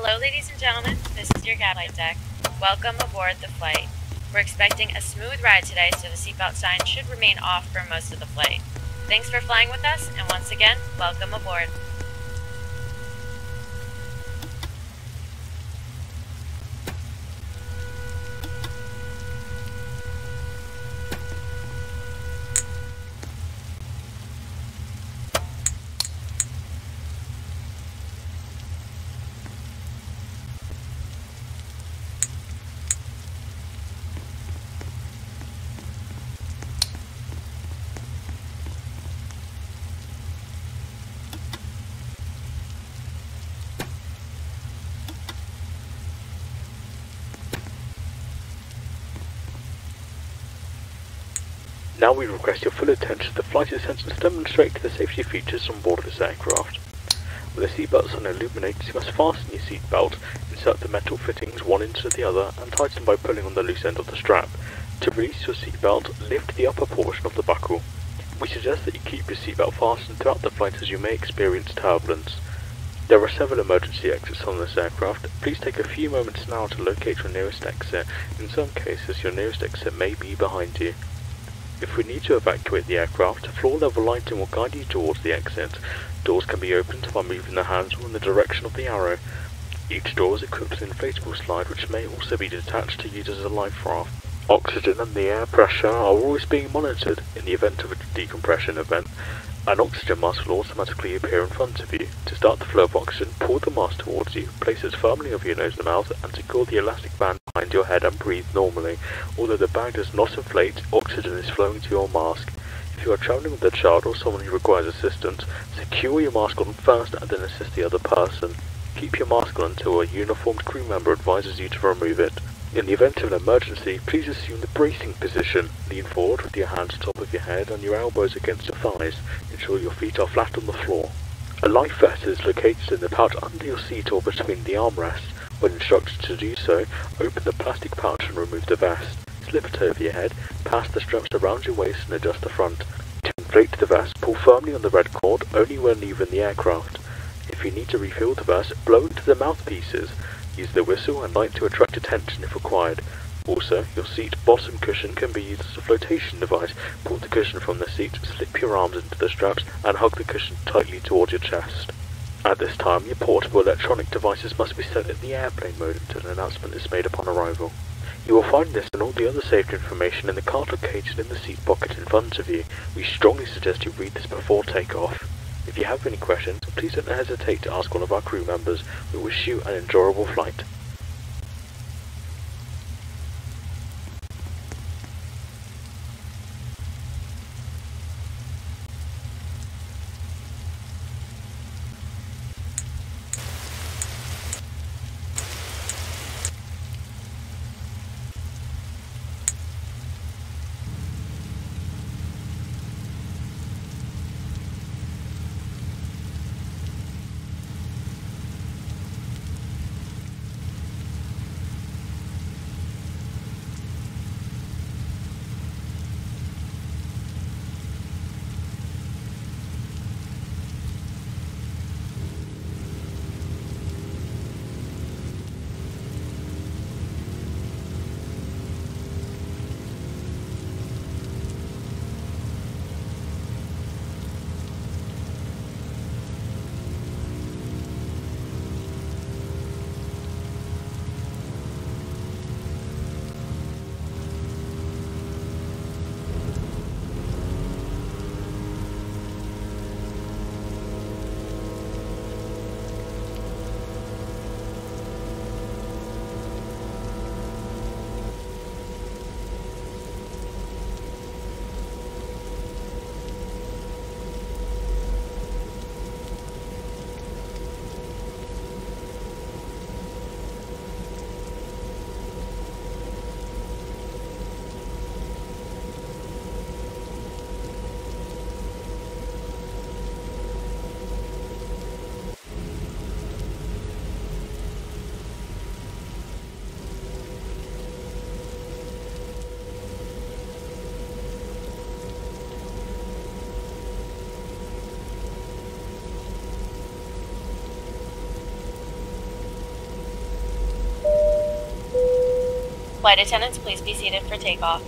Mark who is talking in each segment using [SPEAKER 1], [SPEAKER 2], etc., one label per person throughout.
[SPEAKER 1] Hello, ladies and gentlemen. This is your Gadlight deck. Welcome aboard the flight. We're expecting a smooth ride today, so the seatbelt sign should remain off for most of the flight. Thanks for flying with us, and once again, welcome aboard.
[SPEAKER 2] Now we request your full attention to the flight attendants demonstrate the safety features on board this aircraft. With the seatbelt sign illuminates, you must fasten your seatbelt, insert the metal fittings one into the other, and tighten by pulling on the loose end of the strap. To release your seatbelt, lift the upper portion of the buckle. We suggest that you keep your seatbelt fastened throughout the flight as you may experience turbulence. There are several emergency exits on this aircraft. Please take a few moments now to locate your nearest exit. In some cases, your nearest exit may be behind you. If we need to evacuate the aircraft, floor level lighting will guide you towards the exit. Doors can be opened by moving the handle in the direction of the arrow. Each door is equipped with an inflatable slide which may also be detached to use as a life raft. Oxygen and the air pressure are always being monitored. In the event of a decompression event, an oxygen mask will automatically appear in front of you. To start the flow of oxygen, pull the mask towards you, place it firmly over your nose and mouth, and secure the elastic band behind your head and breathe normally. Although the bag does not inflate, oxygen is flowing to your mask. If you are traveling with a child or someone who requires assistance, secure your mask on first and then assist the other person. Keep your mask on until a uniformed crew member advises you to remove it. In the event of an emergency, please assume the bracing position. Lean forward with your hands on top of your head and your elbows against your thighs. Ensure your feet are flat on the floor. A life vest is located in the pouch under your seat or between the armrests. When instructed to do so, open the plastic pouch and remove the vest. Slip it over your head, pass the straps around your waist and adjust the front. To inflate the vest, pull firmly on the red cord only when leaving the aircraft. If you need to refill the vest, blow into the mouthpieces. Use the whistle and light to attract attention if required. Also, your seat bottom cushion can be used as a flotation device. Pull the cushion from the seat, slip your arms into the straps, and hug the cushion tightly towards your chest. At this time, your portable electronic devices must be set in the airplane mode until an announcement is made upon arrival. You will find this and all the other safety information in the card located in the seat pocket in front of you. We strongly suggest you read this before takeoff. If you have any questions, please don't hesitate to ask one of our crew members. We wish you an enjoyable flight.
[SPEAKER 1] Flight attendants, please be seated for takeoff.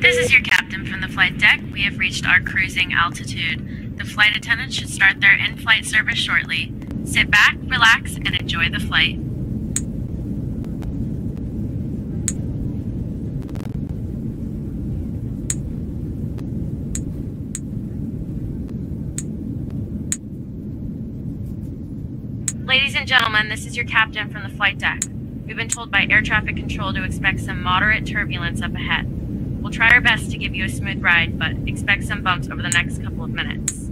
[SPEAKER 1] This is your captain from the flight deck. We have reached our cruising altitude. The flight attendants should start their in flight service shortly. Sit back, relax, and enjoy the flight. Ladies and gentlemen, this is your captain from the flight deck. We've been told by air traffic control to expect some moderate turbulence up ahead. We'll try our best to give you a smooth ride, but expect some bumps over the next couple of minutes.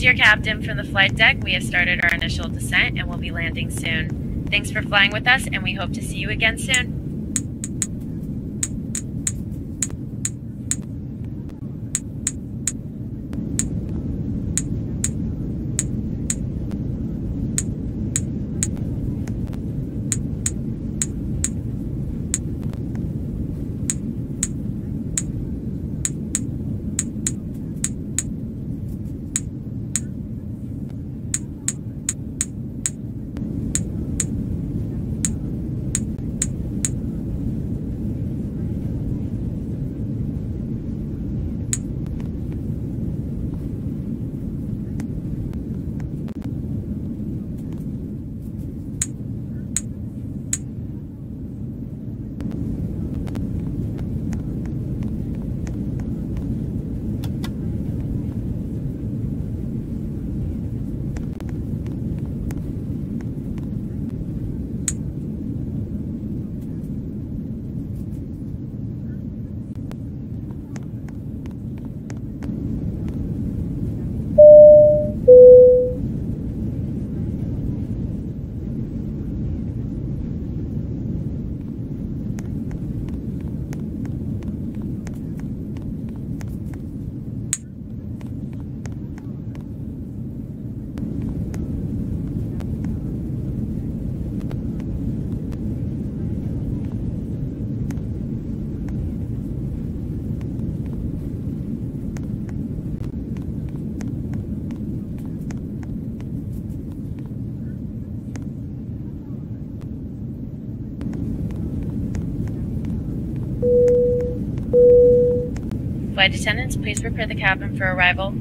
[SPEAKER 1] Is your captain from the flight deck. We have started our initial descent and will be landing soon. Thanks for flying with us, and we hope to see you again soon. Flight attendants, please prepare the cabin for arrival.